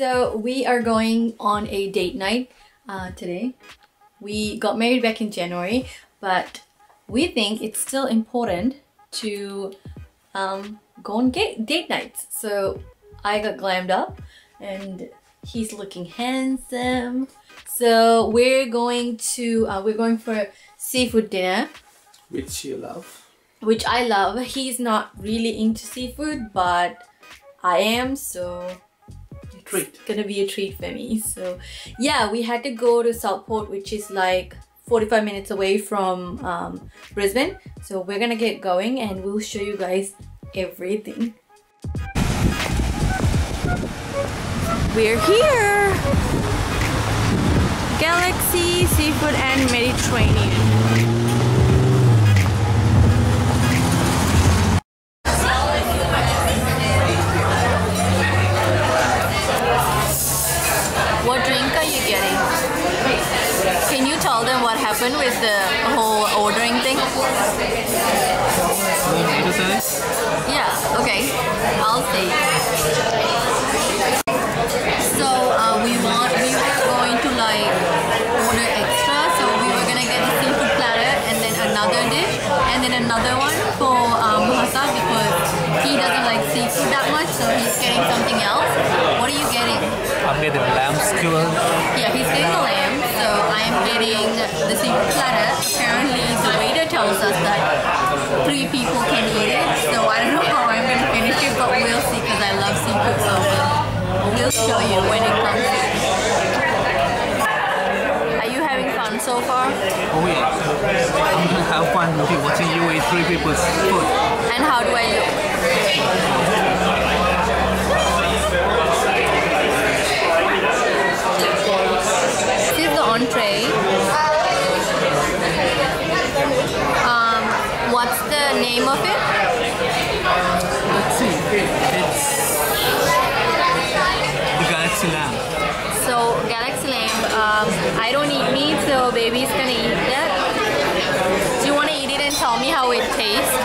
so we are going on a date night uh, today. We got married back in January, but we think it's still important to um, go on date nights. So I got glammed up and he's looking handsome. So we're going to, uh, we're going for seafood dinner. Which you love. Which I love. He's not really into seafood, but I am, so treat. It's gonna be a treat for me. So yeah, we had to go to Southport, which is like 45 minutes away from um, Brisbane. So we're gonna get going and we'll show you guys everything. We're here! Galaxy Seafood and Mediterranean. What drink are you getting? Can you tell them what happened with the whole ordering thing? Yeah, okay. I'll say. So uh, we want we were going to like order extra, so we were gonna get a seafood platter and then another dish and then another one for um, because he doesn't like seafood that much, so he's getting something else. I'm getting lamb skewer. Yeah, he's getting the lamb, so I'm getting the seafood platter. Apparently, the waiter tells us that three people can eat it, so I don't know how I'm gonna finish it, but we'll see because I love seafood, so we'll, we'll show you when it comes. Are you having fun so far? Oh yeah. I'm gonna have fun looking, watching you eat three people's food. And how do I look? So baby's gonna eat that. Do you want to eat it and tell me how it tastes?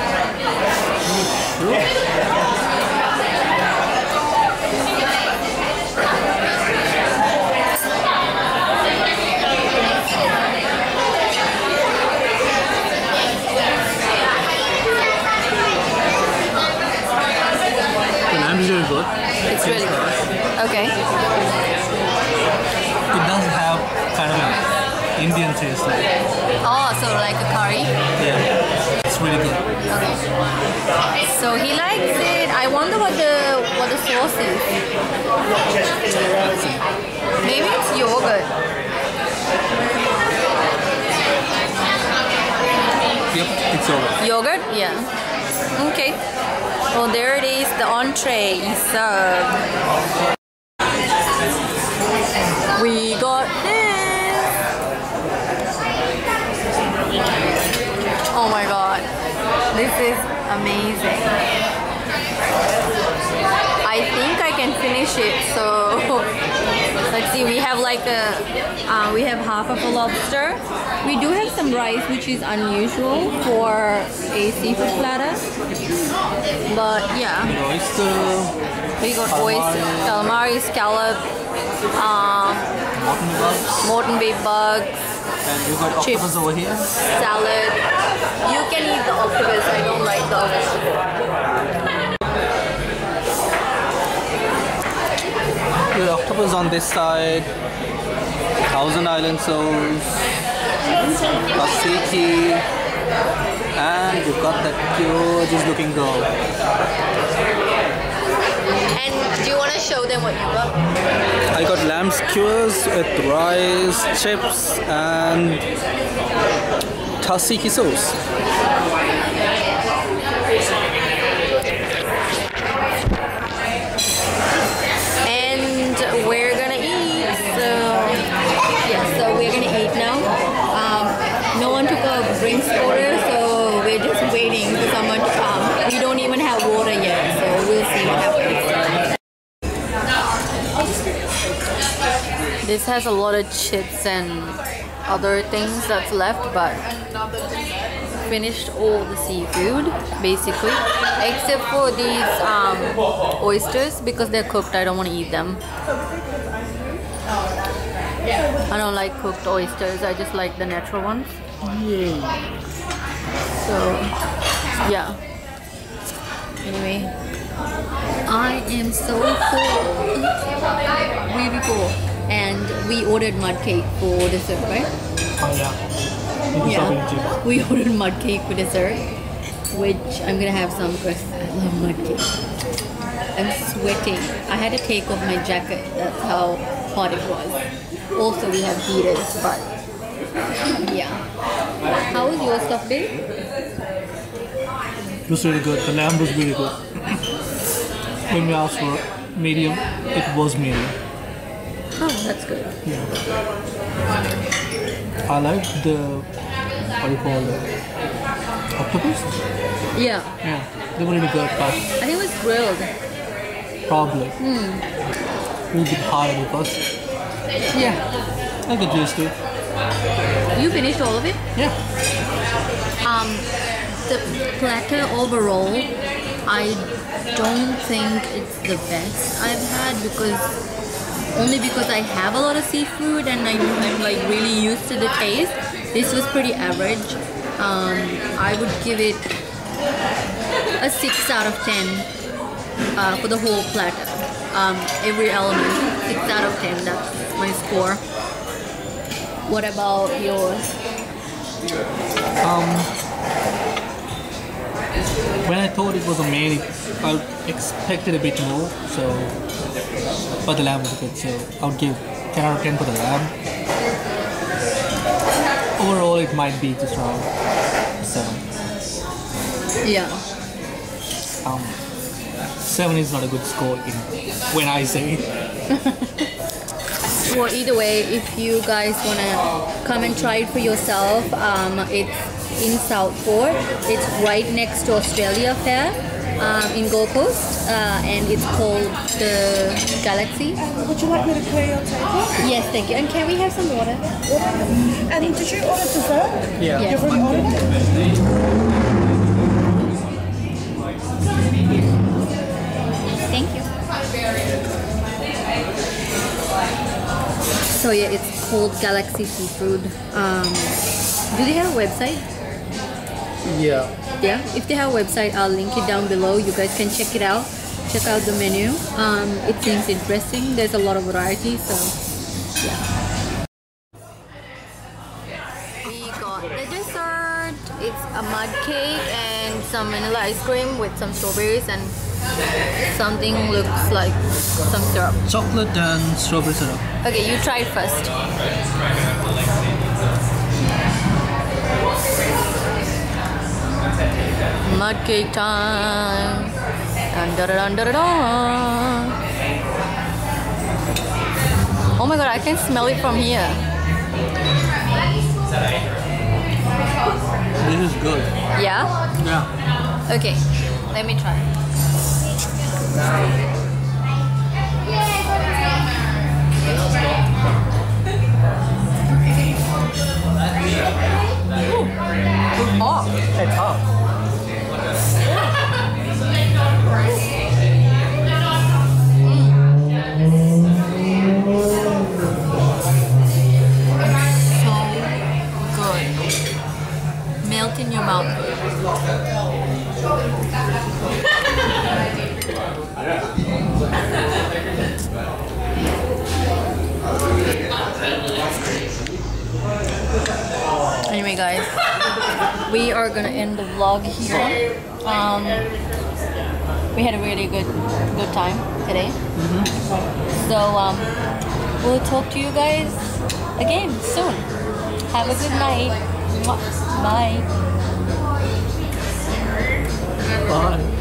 really good. It's really good. Okay. It does have kind of an Indian taste. Like. Oh, so like a curry? Yeah. It's really good. Okay. So he likes it. I wonder what the what the sauce is. Maybe it's yogurt. Yep, it's yogurt. Yogurt? Yeah. Okay. Well, there it is, the entree is served. We got this. Oh my god. This is amazing. I think I can finish it, so Let's see, we have like a, uh, we have half of a lobster. We do have some rice, which is unusual for a seafood platter. But yeah. Oyster. We got oyster, calamari, scallop, um, Moreton bay bugs. And you got chips, octopus over here. Salad. You can eat the octopus. I don't like the octopus. The octopus on this side, Thousand Island sauce, tzatziki, and you've got that gorgeous looking girl. And do you want to show them what you got? I got lamb skewers with rice, chips, and tzatziki sauce. And we're gonna eat. So yeah, so we're gonna eat now. Um, no one took a drinks order, so we're just waiting for someone to come. We don't even have water yet, This has a lot of chips and other things that's left, but finished all the seafood basically, except for these um, oysters because they're cooked. I don't want to eat them. I don't like cooked oysters. I just like the natural ones. So yeah. Anyway, I am so full, really full, we ordered mud cake for dessert, right? Oh yeah. With the strawberry chips. Yeah, we ordered mud cake for dessert, which I'm gonna have some because I love mud cake. I'm sweating. I had to take off my jacket. That's how hot it was. Also, we have heaters, but yeah. How was your stuff, babe? It was really good. The lamb was really good. when we asked for medium, it was medium. Oh, that's good. Yeah. I like the what do you call it? Octopus? Yeah, Yeah, they were really good, but I think it was grilled. probably a little bit higher because Yeah. I get used to it. You finished all of it? Yeah. Um, the platter overall, I don't think it's the best I've had because only because I have a lot of seafood and I, I'm like really used to the taste. This was pretty average. Um, I would give it a six out of ten uh, for the whole platter. Um, every element, six out of ten. That's my score. What about yours? Um, when I thought it was a I expected a bit more. So, but the lamb was good. So I would give 10 out of 10 for the lamb. Overall, it might be just around seven. Yeah. Um, seven is not a good score in when I say it. Well, either way, if you guys wanna come and try it for yourself, um, it's in Southport. It's right next to Australia Fair um, in Gold Coast, uh, and it's called the Galaxy. Would you like me to clear your table? Yes, thank you. And can we have some water? And did you order dessert? Yeah. Yes. You've already ordered it? Thank you. So yeah, it's called Galaxy Seafood. Um, do they have a website? Yeah. yeah if they have a website i'll link it down below. You guys can check it out. Check out the menu. Um, it seems interesting. There's a lot of variety so yeah. We got the dessert. It's a mud cake and some vanilla ice cream with some strawberries and something looks like some syrup. Chocolate and strawberry syrup. okay you try it first Mud cake time. Dun, dun, dun, dun. Oh my god, I can smell it from here. This is good. Yeah? Yeah. Okay, let me try. It's Anyway, guys, we are gonna end the vlog here. Um, we had a really good good time today. So um, we'll talk to you guys again soon. Have a good night. Bye. Bye.